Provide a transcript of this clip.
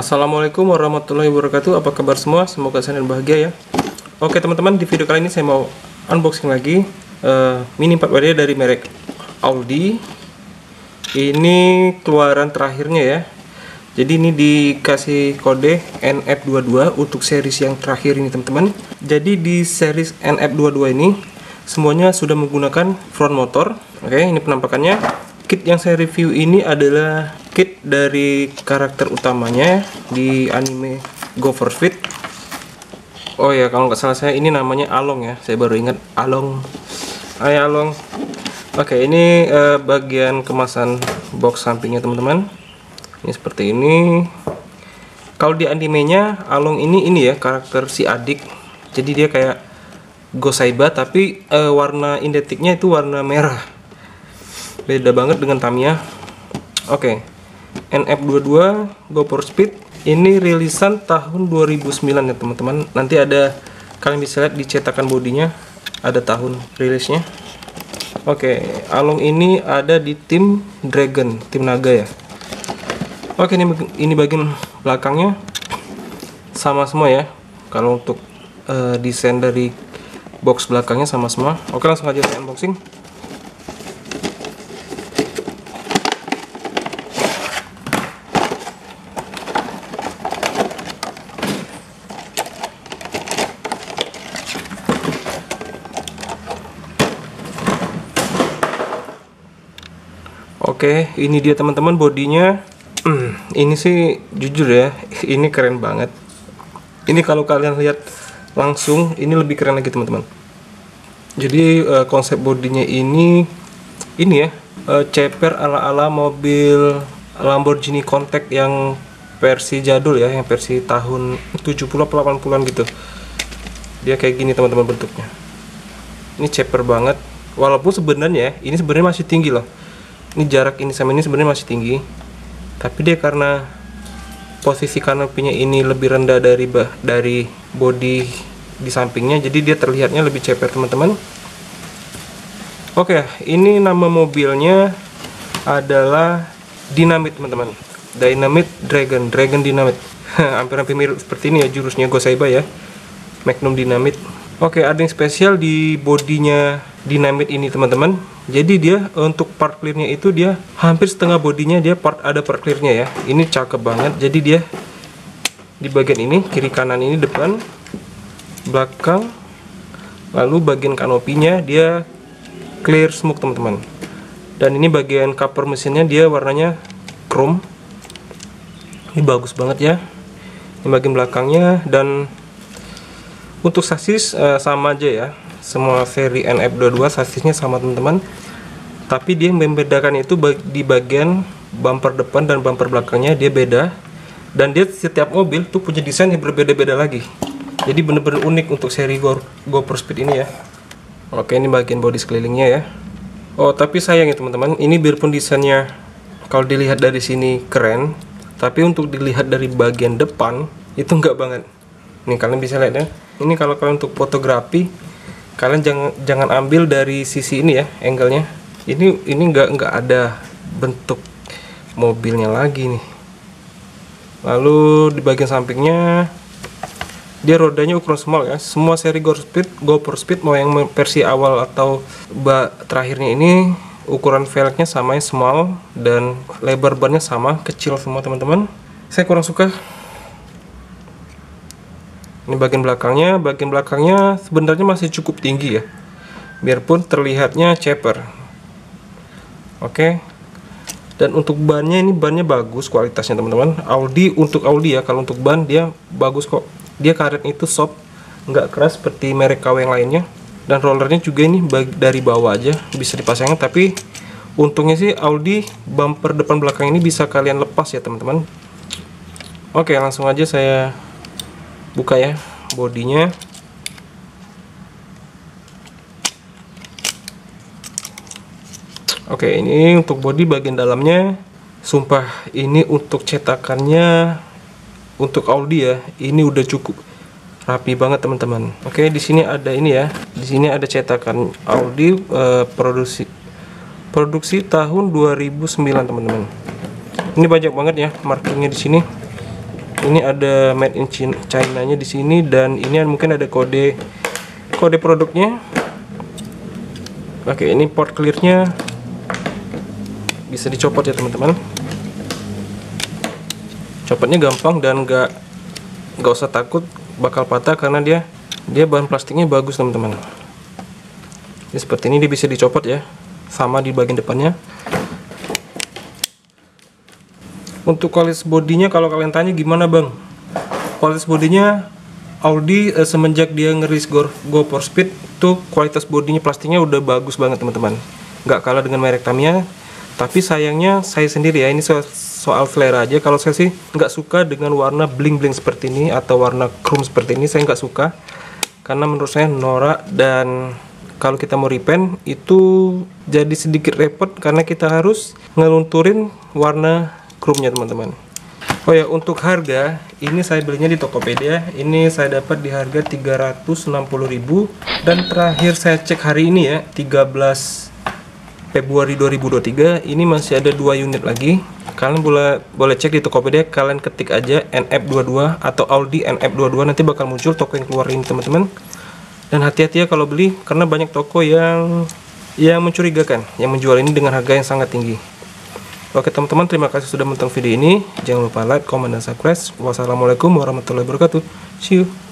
Assalamualaikum warahmatullahi wabarakatuh. Apa kabar semua? Semoga senang dan bahagia ya. Oke teman-teman di video kali ini saya mau unboxing lagi uh, Mini 4WD dari merek Audi. Ini keluaran terakhirnya ya Jadi ini dikasih kode NF22 untuk series yang terakhir ini teman-teman Jadi di series NF22 ini Semuanya sudah menggunakan front motor Oke ini penampakannya Kit yang saya review ini adalah kit dari karakter utamanya di anime Go for Speed. Oh ya, kalau nggak salah saya ini namanya Along ya. Saya baru ingat Along. Hai Along. Oke, ini uh, bagian kemasan box sampingnya teman-teman. Ini seperti ini. Kalau di animenya Along ini ini ya karakter si adik. Jadi dia kayak Gosaiba tapi uh, warna identiknya itu warna merah beda banget dengan Tamiya oke okay. NF22 GoPro Speed ini rilisan tahun 2009 ya teman-teman nanti ada kalian bisa lihat di cetakan bodinya ada tahun rilisnya oke okay. along ini ada di tim Dragon tim naga ya oke ini ini bagian belakangnya. Sama semua ya. Kalau untuk uh, desain dari box belakangnya sama semua. Oke langsung aja saya unboxing. Oke, ini dia teman-teman bodinya. Ini sih jujur ya, ini keren banget. Ini kalau kalian lihat langsung, ini lebih keren lagi teman-teman. Jadi uh, konsep bodinya ini, ini ya, uh, ceper ala-ala mobil Lamborghini Contact yang versi jadul ya, yang versi tahun 70 80-an gitu. Dia kayak gini teman-teman bentuknya. Ini ceper banget. Walaupun sebenarnya ini sebenarnya masih tinggi loh ini jarak ini sama ini sebenarnya masih tinggi tapi dia karena posisi kanopinya ini lebih rendah dari bah dari body di sampingnya jadi dia terlihatnya lebih ceper teman-teman. Oke ini nama mobilnya adalah Dynamit teman-teman. Dynamit Dragon Dragon Dynamit hampir-hampir mirip seperti ini ya jurusnya Gosaiba ya. Magnum Dynamit oke ada yang spesial di bodinya Dynamit ini teman-teman. Jadi dia untuk part clearnya itu dia hampir setengah bodinya dia part ada part clearnya ya. Ini cakep banget. Jadi dia di bagian ini kiri kanan ini depan belakang lalu bagian kanopinya dia clear smoke teman-teman. Dan ini bagian cover mesinnya dia warnanya chrome. Ini bagus banget ya. Ini bagian belakangnya. Dan untuk sasis uh, sama aja ya semua seri NF22 sasisnya sama teman-teman. Tapi dia membedakan itu di bagian bumper depan dan bumper belakangnya dia beda. Dan dia setiap mobil tuh punya desain yang berbeda-beda lagi. Jadi bener-bener unik untuk seri Go GoPro Speed ini ya. Oke ini bagian bodi sekelilingnya ya. Oh tapi sayang ya teman-teman ini biarpun desainnya kalau dilihat dari sini keren tapi untuk dilihat dari bagian depan itu enggak banget. Nih kalian bisa lihat ya. Ini kalau kalian untuk fotografi kalian jangan jangan ambil dari sisi ini ya angle-nya. Ini ini nggak nggak ada bentuk mobilnya lagi nih. Lalu di bagian sampingnya dia rodanya ukuran small ya. Semua seri GoPro Speed GoPro Speed mau yang versi awal atau terakhirnya ini ukuran velgnya sama small dan lebar bannya sama kecil semua teman-teman. Saya kurang suka ini bagian belakangnya bagian belakangnya sebenarnya masih cukup tinggi ya. Biarpun terlihatnya ceper. Oke. Dan untuk bannya ini bannya bagus kualitasnya teman-teman. Audi untuk Audi ya kalau untuk ban dia bagus kok. Dia karet itu soft nggak keras seperti merek KW yang lainnya. Dan rollernya juga ini dari bawah aja bisa dipasangin. Tapi untungnya sih Audi bumper depan belakang ini bisa kalian lepas ya teman-teman. Oke langsung aja saya buka ya bodinya. Oke ini untuk body bagian dalamnya. Sumpah ini untuk cetakannya untuk Audi ya ini udah cukup. Rapi banget teman-teman. Oke di sini ada ini ya. Di sini ada cetakan Audi uh, produksi produksi tahun 2009 teman-teman. Ini banyak banget ya markingnya di sini ini ada made in China nya di sini dan ini mungkin ada kode kode produknya. Oke ini port clearnya. Bisa dicopot ya teman-teman. Copotnya gampang dan gak nggak usah takut bakal patah karena dia dia bahan plastiknya bagus teman-teman. Seperti ini dia bisa dicopot ya sama di bagian depannya untuk kualitas bodinya kalau kalian tanya gimana bang? Kualitas bodinya Audi eh, semenjak dia ngeris Go, Go for Speed tuh kualitas bodinya plastiknya udah bagus banget teman-teman. Nggak kalah dengan merek Tamiya. Tapi sayangnya saya sendiri ya ini soal, soal selera aja. Kalau saya sih nggak suka dengan warna bling bling seperti ini atau warna chrome seperti ini saya nggak suka. Karena menurut saya norak dan kalau kita mau repaint itu jadi sedikit repot karena kita harus ngelunturin warna chrome nya teman-teman. Oh ya untuk harga ini saya belinya di Tokopedia. Ini saya dapat di harga 360.000 dan terakhir saya cek hari ini ya 13 Februari 2023 ini masih ada dua unit lagi. Kalian boleh boleh cek di Tokopedia kalian ketik aja NF22 atau Audi NF22 nanti bakal muncul toko yang keluar ini teman-teman. Dan hati-hati ya kalau beli karena banyak toko yang yang mencurigakan yang menjual ini dengan harga yang sangat tinggi Oke teman-teman terima kasih sudah menonton video ini. Jangan lupa like, comment, dan subscribe. Wassalamualaikum warahmatullahi wabarakatuh. See you